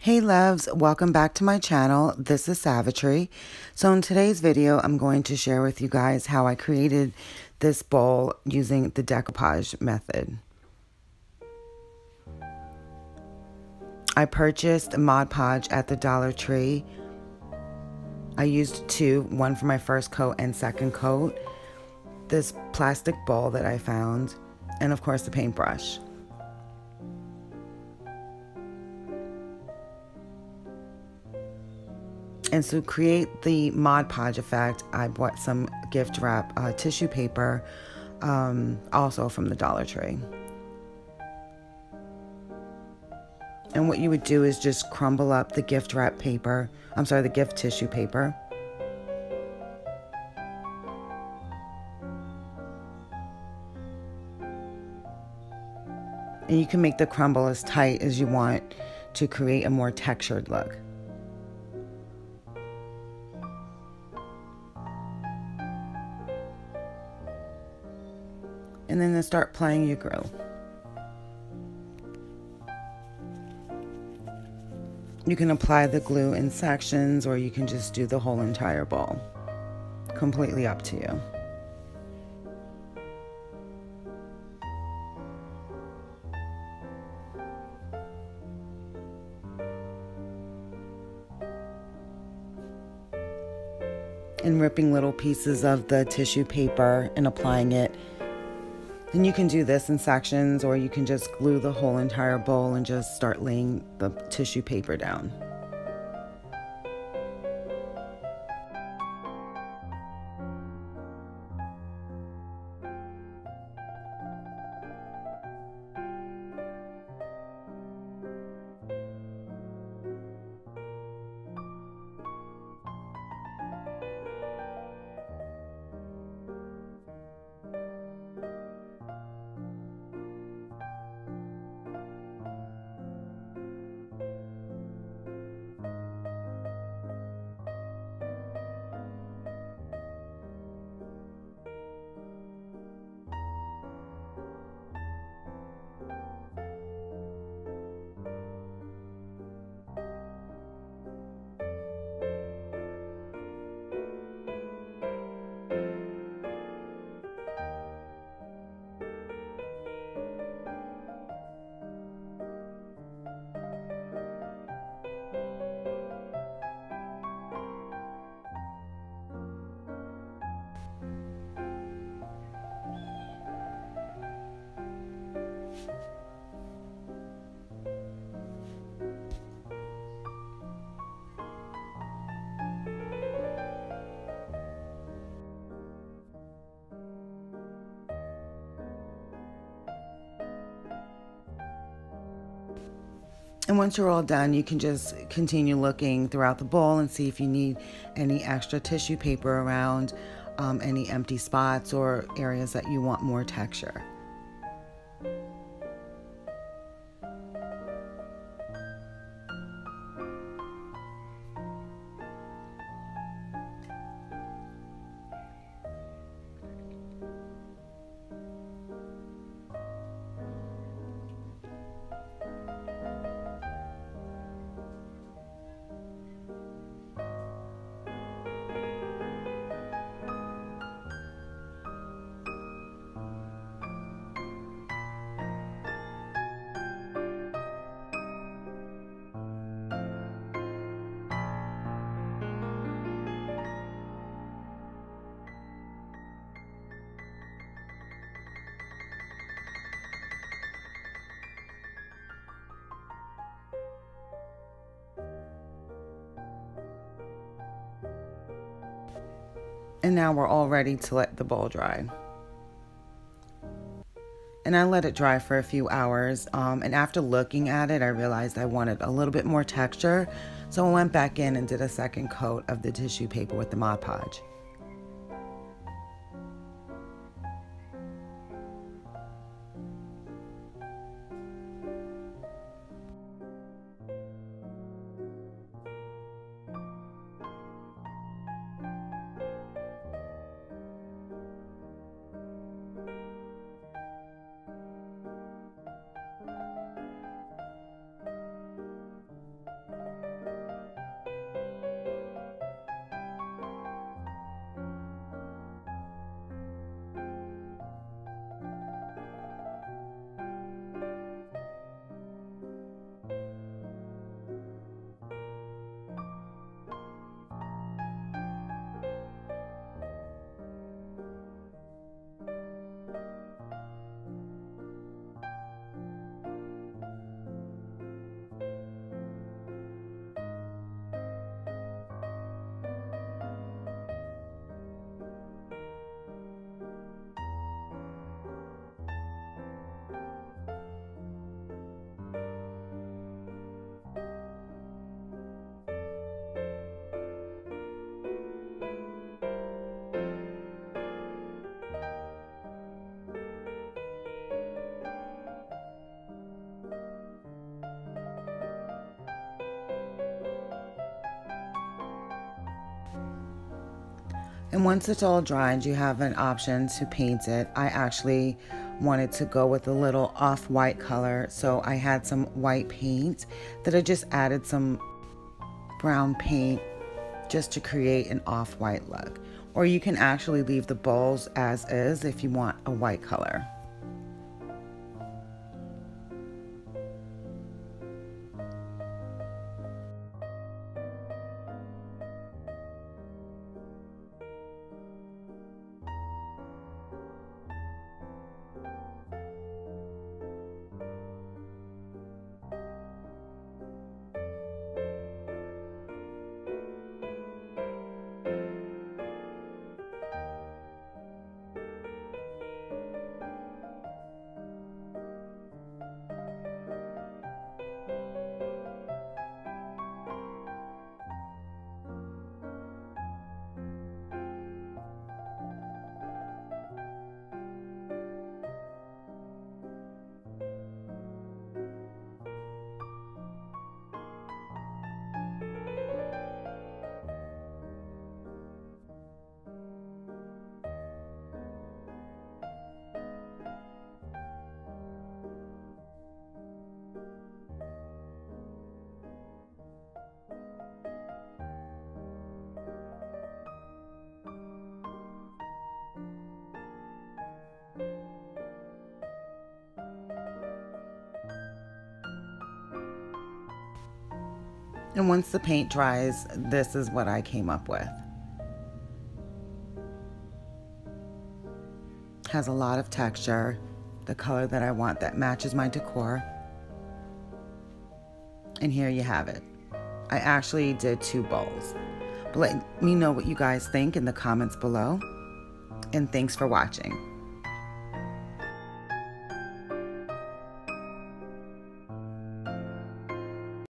Hey loves, welcome back to my channel. This is Savitry. So in today's video, I'm going to share with you guys how I created this bowl using the decoupage method. I purchased Mod Podge at the Dollar Tree. I used two, one for my first coat and second coat. This plastic bowl that I found, and of course the paintbrush. And to create the Mod Podge effect, I bought some gift wrap uh, tissue paper, um, also from the Dollar Tree. And what you would do is just crumble up the gift wrap paper, I'm sorry, the gift tissue paper. And you can make the crumble as tight as you want to create a more textured look. And then they start playing your glue. You can apply the glue in sections or you can just do the whole entire ball. Completely up to you. and ripping little pieces of the tissue paper and applying it then you can do this in sections or you can just glue the whole entire bowl and just start laying the tissue paper down. And once you're all done, you can just continue looking throughout the bowl and see if you need any extra tissue paper around, um, any empty spots or areas that you want more texture. And now we're all ready to let the bowl dry. And I let it dry for a few hours. Um, and after looking at it, I realized I wanted a little bit more texture. So I went back in and did a second coat of the tissue paper with the Mod Podge. And once it's all dried, you have an option to paint it. I actually wanted to go with a little off-white color, so I had some white paint that I just added some brown paint just to create an off-white look. Or you can actually leave the bowls as is if you want a white color. And once the paint dries, this is what I came up with. Has a lot of texture, the color that I want that matches my decor. And here you have it. I actually did two bowls. But let me know what you guys think in the comments below. And thanks for watching.